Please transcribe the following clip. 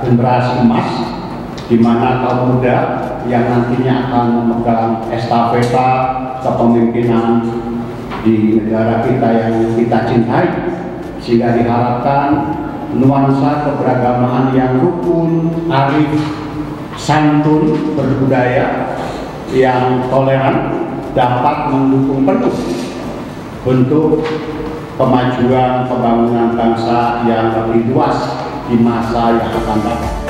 generasi emas di mana kaum muda yang nantinya akan memegang estafeta kepemimpinan di negara kita yang kita cintai sehingga diharapkan nuansa keberagamaan yang rukun, arif, santun, berbudaya yang toleran dapat mendukung penuh untuk kemajuan pembangunan bangsa yang lebih luas di masa yang akan datang.